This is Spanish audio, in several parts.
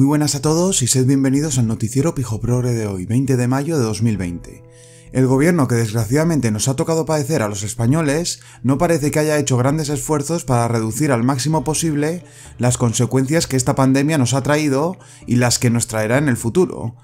Muy buenas a todos y sed bienvenidos al noticiero Pijo Progre de hoy, 20 de mayo de 2020. El gobierno que desgraciadamente nos ha tocado padecer a los españoles no parece que haya hecho grandes esfuerzos para reducir al máximo posible las consecuencias que esta pandemia nos ha traído y las que nos traerá en el futuro.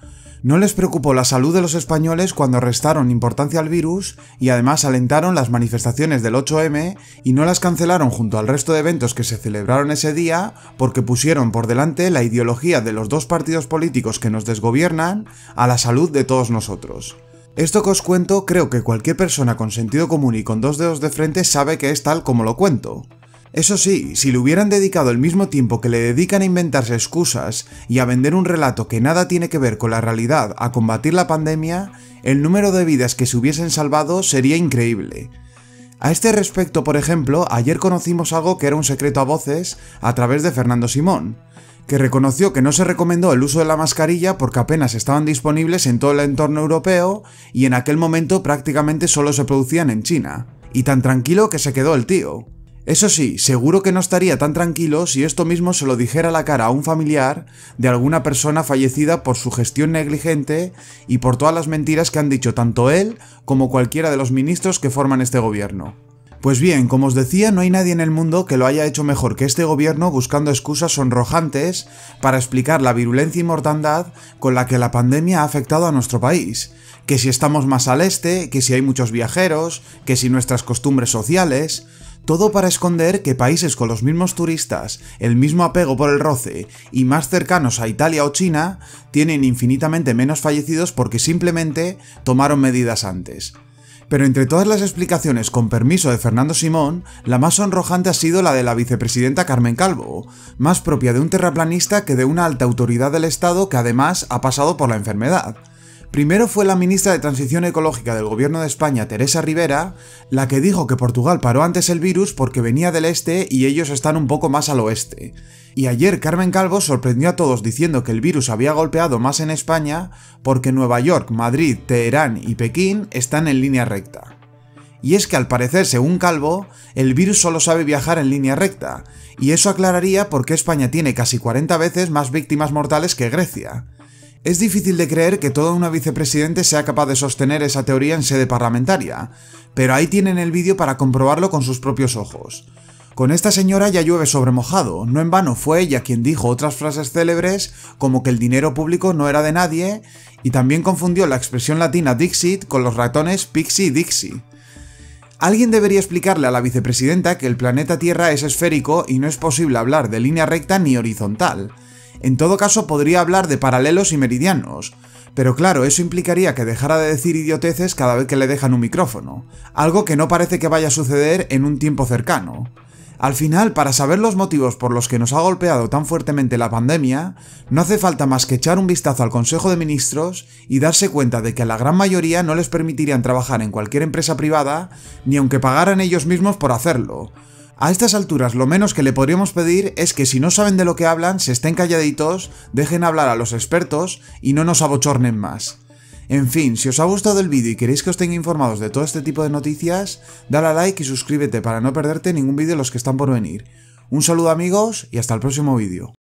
No les preocupó la salud de los españoles cuando restaron importancia al virus y además alentaron las manifestaciones del 8M y no las cancelaron junto al resto de eventos que se celebraron ese día porque pusieron por delante la ideología de los dos partidos políticos que nos desgobiernan a la salud de todos nosotros. Esto que os cuento creo que cualquier persona con sentido común y con dos dedos de frente sabe que es tal como lo cuento. Eso sí, si le hubieran dedicado el mismo tiempo que le dedican a inventarse excusas y a vender un relato que nada tiene que ver con la realidad a combatir la pandemia, el número de vidas que se hubiesen salvado sería increíble. A este respecto, por ejemplo, ayer conocimos algo que era un secreto a voces a través de Fernando Simón, que reconoció que no se recomendó el uso de la mascarilla porque apenas estaban disponibles en todo el entorno europeo y en aquel momento prácticamente solo se producían en China. Y tan tranquilo que se quedó el tío. Eso sí, seguro que no estaría tan tranquilo si esto mismo se lo dijera a la cara a un familiar de alguna persona fallecida por su gestión negligente y por todas las mentiras que han dicho tanto él como cualquiera de los ministros que forman este gobierno. Pues bien, como os decía, no hay nadie en el mundo que lo haya hecho mejor que este gobierno buscando excusas sonrojantes para explicar la virulencia y mortandad con la que la pandemia ha afectado a nuestro país. Que si estamos más al este, que si hay muchos viajeros, que si nuestras costumbres sociales... Todo para esconder que países con los mismos turistas, el mismo apego por el roce y más cercanos a Italia o China tienen infinitamente menos fallecidos porque simplemente tomaron medidas antes. Pero entre todas las explicaciones con permiso de Fernando Simón, la más sonrojante ha sido la de la vicepresidenta Carmen Calvo, más propia de un terraplanista que de una alta autoridad del Estado que además ha pasado por la enfermedad. Primero fue la ministra de Transición Ecológica del Gobierno de España, Teresa Rivera, la que dijo que Portugal paró antes el virus porque venía del este y ellos están un poco más al oeste. Y ayer Carmen Calvo sorprendió a todos diciendo que el virus había golpeado más en España porque Nueva York, Madrid, Teherán y Pekín están en línea recta. Y es que al parecer, según Calvo, el virus solo sabe viajar en línea recta, y eso aclararía por qué España tiene casi 40 veces más víctimas mortales que Grecia. Es difícil de creer que toda una vicepresidente sea capaz de sostener esa teoría en sede parlamentaria, pero ahí tienen el vídeo para comprobarlo con sus propios ojos. Con esta señora ya llueve sobre mojado, no en vano fue ella quien dijo otras frases célebres como que el dinero público no era de nadie y también confundió la expresión latina Dixit con los ratones Pixie Dixie. Alguien debería explicarle a la vicepresidenta que el planeta Tierra es esférico y no es posible hablar de línea recta ni horizontal. En todo caso podría hablar de paralelos y meridianos, pero claro, eso implicaría que dejara de decir idioteces cada vez que le dejan un micrófono, algo que no parece que vaya a suceder en un tiempo cercano. Al final, para saber los motivos por los que nos ha golpeado tan fuertemente la pandemia, no hace falta más que echar un vistazo al Consejo de Ministros y darse cuenta de que a la gran mayoría no les permitirían trabajar en cualquier empresa privada, ni aunque pagaran ellos mismos por hacerlo, a estas alturas lo menos que le podríamos pedir es que si no saben de lo que hablan, se estén calladitos, dejen hablar a los expertos y no nos abochornen más. En fin, si os ha gustado el vídeo y queréis que os tenga informados de todo este tipo de noticias, dale a like y suscríbete para no perderte ningún vídeo de los que están por venir. Un saludo amigos y hasta el próximo vídeo.